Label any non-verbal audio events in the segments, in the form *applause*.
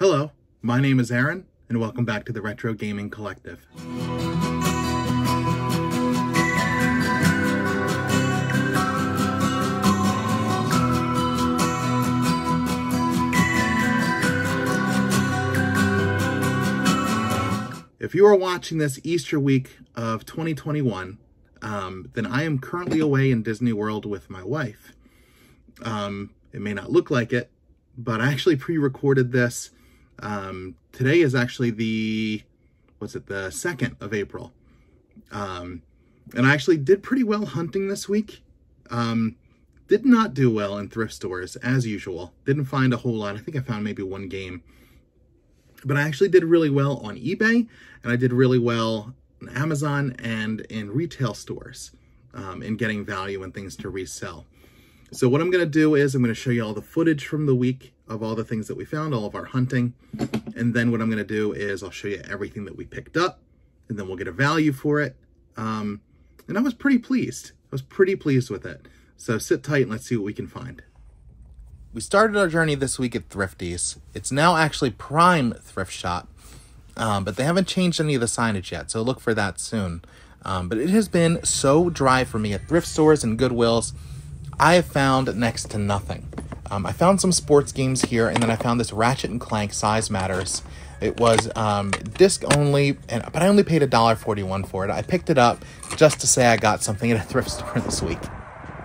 Hello, my name is Aaron, and welcome back to the Retro Gaming Collective. If you are watching this Easter week of 2021, um, then I am currently away in Disney World with my wife. Um, it may not look like it, but I actually pre-recorded this. Um, today is actually the, what's it, the 2nd of April. Um, and I actually did pretty well hunting this week. Um, did not do well in thrift stores, as usual. Didn't find a whole lot. I think I found maybe one game. But I actually did really well on eBay, and I did really well on Amazon and in retail stores um, in getting value and things to resell. So what I'm going to do is I'm going to show you all the footage from the week of all the things that we found, all of our hunting. And then what I'm going to do is I'll show you everything that we picked up, and then we'll get a value for it. Um, and I was pretty pleased. I was pretty pleased with it. So sit tight and let's see what we can find. We started our journey this week at Thrifties. It's now actually Prime Thrift Shop, um, but they haven't changed any of the signage yet, so look for that soon. Um, but it has been so dry for me at thrift stores and Goodwills. I have found next to nothing. Um, I found some sports games here, and then I found this Ratchet and Clank Size Matters. It was um, disc only, and but I only paid $1.41 for it. I picked it up just to say I got something at a thrift *laughs* store this week.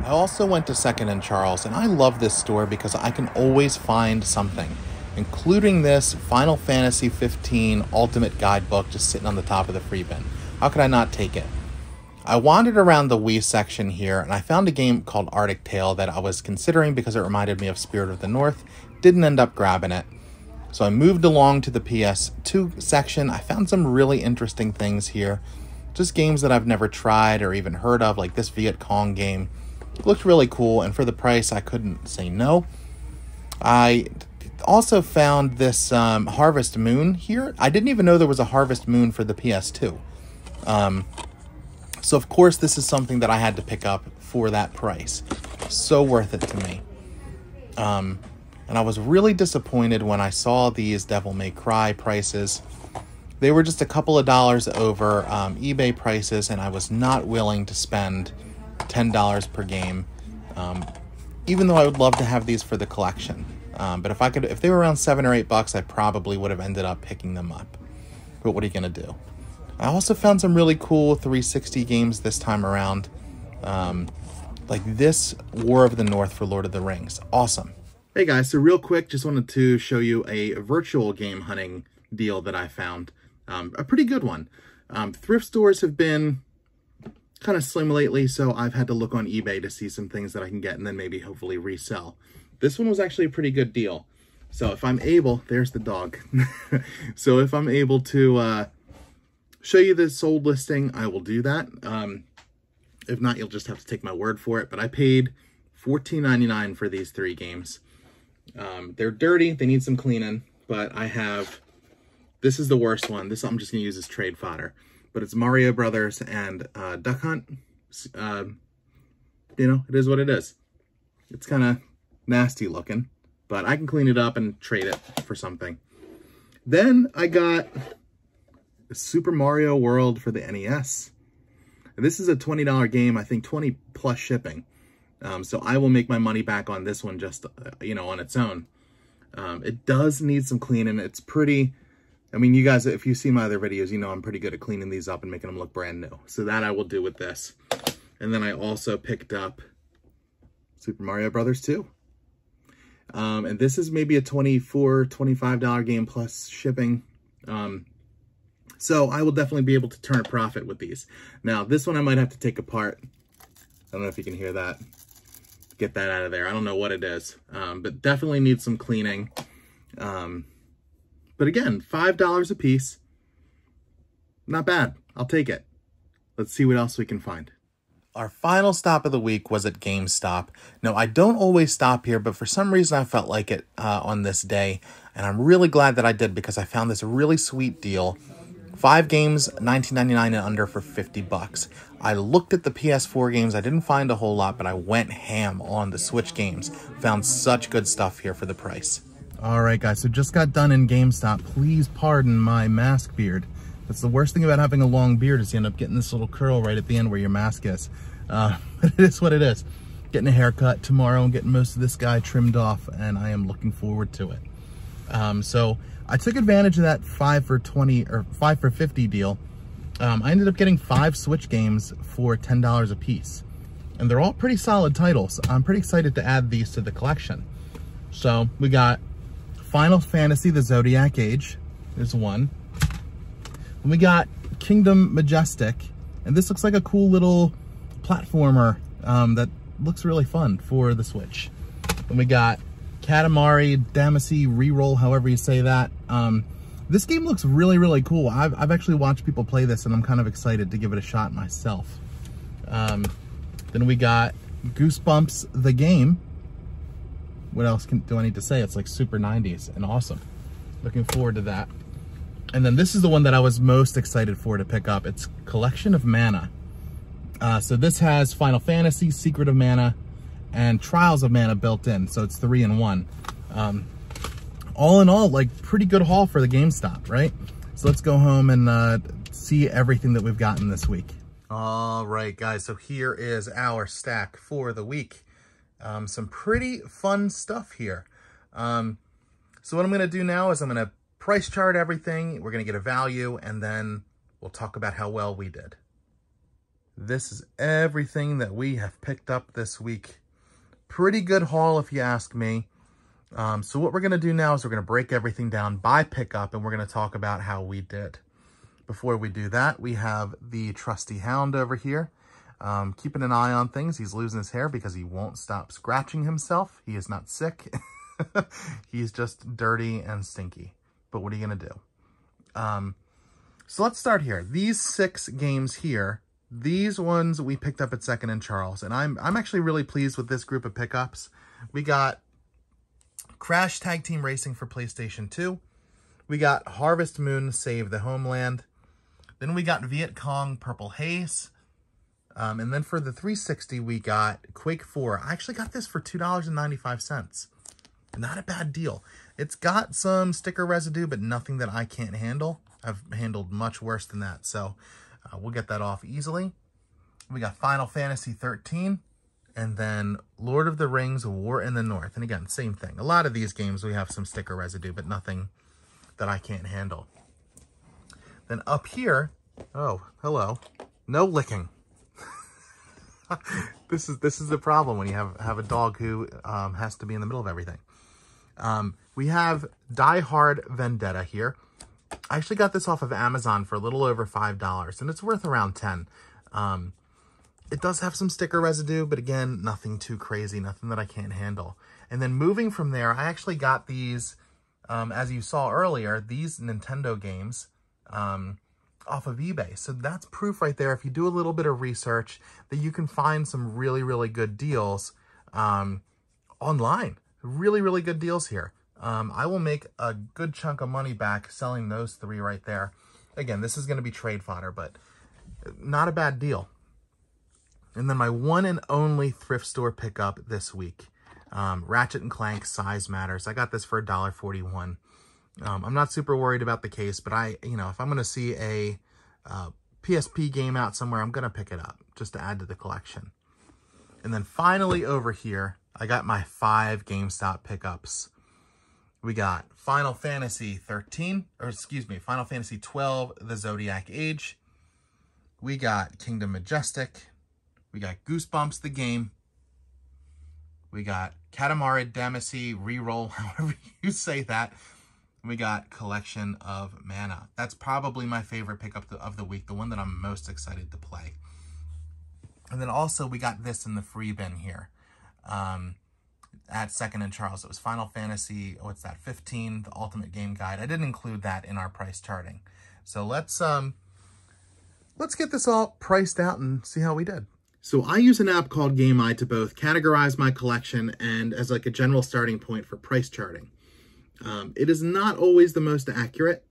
I also went to Second and Charles, and I love this store because I can always find something, including this Final Fantasy 15 Ultimate Guidebook just sitting on the top of the free bin. How could I not take it? I wandered around the Wii section here, and I found a game called Arctic Tale that I was considering because it reminded me of Spirit of the North. Didn't end up grabbing it. So I moved along to the PS2 section. I found some really interesting things here. Just games that I've never tried or even heard of, like this Viet Cong game looked really cool, and for the price, I couldn't say no. I also found this um, Harvest Moon here. I didn't even know there was a Harvest Moon for the PS2. Um, so, of course, this is something that I had to pick up for that price. So worth it to me. Um, and I was really disappointed when I saw these Devil May Cry prices. They were just a couple of dollars over um, eBay prices, and I was not willing to spend $10 per game. Um, even though I would love to have these for the collection. Um, but if I could, if they were around seven or eight bucks, I probably would have ended up picking them up. But what are you gonna do? I also found some really cool 360 games this time around. Um, like this War of the North for Lord of the Rings. Awesome. Hey guys, so real quick, just wanted to show you a virtual game hunting deal that I found. Um, a pretty good one. Um, thrift stores have been kind of slim lately, so I've had to look on eBay to see some things that I can get and then maybe hopefully resell. This one was actually a pretty good deal. So if I'm able, there's the dog. *laughs* so if I'm able to uh, show you the sold listing, I will do that. Um, if not, you'll just have to take my word for it. But I paid $14.99 for these three games. Um, they're dirty. They need some cleaning. But I have... This is the worst one. This I'm just going to use as trade fodder but it's Mario Brothers and uh, Duck Hunt. Uh, you know, it is what it is. It's kind of nasty looking, but I can clean it up and trade it for something. Then I got Super Mario World for the NES. This is a $20 game, I think 20 plus shipping. Um, so I will make my money back on this one just, uh, you know, on its own. Um, it does need some cleaning. It's pretty, I mean, you guys, if you see my other videos, you know I'm pretty good at cleaning these up and making them look brand new. So that I will do with this. And then I also picked up Super Mario Brothers 2. Um, and this is maybe a $24, $25 game plus shipping. Um, so I will definitely be able to turn a profit with these. Now, this one I might have to take apart. I don't know if you can hear that. Get that out of there. I don't know what it is, um, but definitely needs some cleaning. Um, but again, $5 a piece. Not bad. I'll take it. Let's see what else we can find. Our final stop of the week was at GameStop. No, I don't always stop here, but for some reason I felt like it uh, on this day, and I'm really glad that I did because I found this really sweet deal. Five games, 19.99 and under for 50 bucks. I looked at the PS4 games. I didn't find a whole lot, but I went ham on the Switch games. Found such good stuff here for the price. All right, guys, so just got done in GameStop. Please pardon my mask beard. That's the worst thing about having a long beard is you end up getting this little curl right at the end where your mask is. Uh, *laughs* but it is what it is. Getting a haircut tomorrow and getting most of this guy trimmed off, and I am looking forward to it. Um, so I took advantage of that 5 for 20 or 5 for 50 deal. Um, I ended up getting five Switch games for $10 a piece. And they're all pretty solid titles. I'm pretty excited to add these to the collection. So we got Final Fantasy, the Zodiac Age is one. And we got Kingdom Majestic. And this looks like a cool little platformer um, that looks really fun for the Switch. And we got Katamari Damacy Reroll, however you say that. Um, this game looks really, really cool. I've, I've actually watched people play this and I'm kind of excited to give it a shot myself. Um, then we got Goosebumps the game, what else can, do I need to say? It's like super 90s and awesome. Looking forward to that. And then this is the one that I was most excited for to pick up. It's Collection of Mana. Uh, so this has Final Fantasy, Secret of Mana, and Trials of Mana built in. So it's three and one. Um, all in all, like pretty good haul for the GameStop, right? So let's go home and uh, see everything that we've gotten this week. All right, guys. So here is our stack for the week. Um, some pretty fun stuff here. Um, so what I'm going to do now is I'm going to price chart everything. We're going to get a value, and then we'll talk about how well we did. This is everything that we have picked up this week. Pretty good haul, if you ask me. Um, so what we're going to do now is we're going to break everything down by pickup, and we're going to talk about how we did. Before we do that, we have the trusty hound over here. Um, keeping an eye on things. He's losing his hair because he won't stop scratching himself. He is not sick. *laughs* He's just dirty and stinky. But what are you going to do? Um, so let's start here. These six games here, these ones we picked up at Second and Charles. And I'm, I'm actually really pleased with this group of pickups. We got Crash Tag Team Racing for PlayStation 2. We got Harvest Moon Save the Homeland. Then we got Viet Cong Purple Haze. Um, and then for the 360, we got Quake 4. I actually got this for $2.95. Not a bad deal. It's got some sticker residue, but nothing that I can't handle. I've handled much worse than that, so uh, we'll get that off easily. We got Final Fantasy 13, and then Lord of the Rings War in the North. And again, same thing. A lot of these games, we have some sticker residue, but nothing that I can't handle. Then up here, oh, hello, no licking. *laughs* this is this is the problem when you have have a dog who um, has to be in the middle of everything. Um, we have Die Hard Vendetta here. I actually got this off of Amazon for a little over $5, and it's worth around 10 um, It does have some sticker residue, but again, nothing too crazy, nothing that I can't handle. And then moving from there, I actually got these, um, as you saw earlier, these Nintendo games. Um, off of eBay. So that's proof right there. If you do a little bit of research, that you can find some really, really good deals um, online. Really, really good deals here. Um, I will make a good chunk of money back selling those three right there. Again, this is going to be trade fodder, but not a bad deal. And then my one and only thrift store pickup this week. Um, Ratchet and Clank Size Matters. I got this for $1.41. Um, I'm not super worried about the case, but I, you know, if I'm going to see a uh, PSP game out somewhere, I'm going to pick it up just to add to the collection. And then finally over here, I got my five GameStop pickups. We got Final Fantasy 13, or excuse me, Final Fantasy 12, The Zodiac Age. We got Kingdom Majestic. We got Goosebumps, the game. We got Katamari Damacy Reroll, *laughs* however you say that we got Collection of Mana. That's probably my favorite pickup of the week, the one that I'm most excited to play. And then also we got this in the free bin here um, at Second and Charles. It was Final Fantasy, what's that, 15, the Ultimate Game Guide. I didn't include that in our price charting. So let's, um, let's get this all priced out and see how we did. So I use an app called Game GameEye to both categorize my collection and as like a general starting point for price charting. Um, it is not always the most accurate.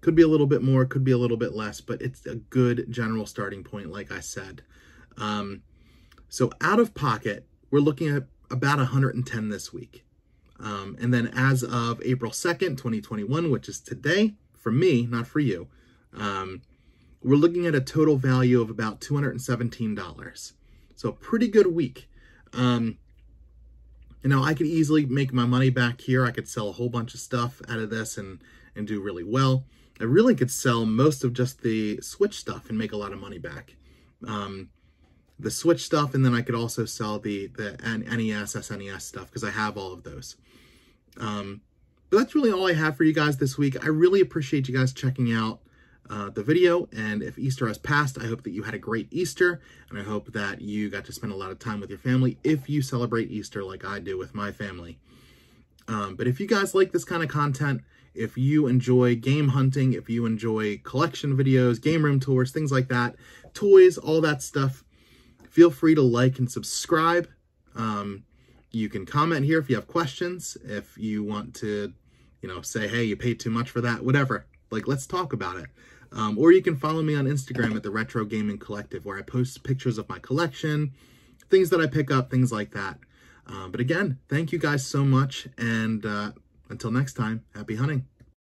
Could be a little bit more, could be a little bit less, but it's a good general starting point, like I said. Um, so out of pocket, we're looking at about 110 this week. Um, and then as of April 2nd, 2021, which is today, for me, not for you, um, we're looking at a total value of about $217. So a pretty good week. Um, you know, I could easily make my money back here. I could sell a whole bunch of stuff out of this and, and do really well. I really could sell most of just the Switch stuff and make a lot of money back. Um, the Switch stuff, and then I could also sell the, the NES, SNES stuff because I have all of those. Um, but that's really all I have for you guys this week. I really appreciate you guys checking out uh, the video. And if Easter has passed, I hope that you had a great Easter. And I hope that you got to spend a lot of time with your family if you celebrate Easter like I do with my family. Um, but if you guys like this kind of content, if you enjoy game hunting, if you enjoy collection videos, game room tours, things like that, toys, all that stuff, feel free to like and subscribe. Um, you can comment here if you have questions, if you want to, you know, say, hey, you paid too much for that, whatever. Like, let's talk about it. Um, or you can follow me on Instagram at the Retro Gaming Collective, where I post pictures of my collection, things that I pick up, things like that. Uh, but again, thank you guys so much, and uh, until next time, happy hunting.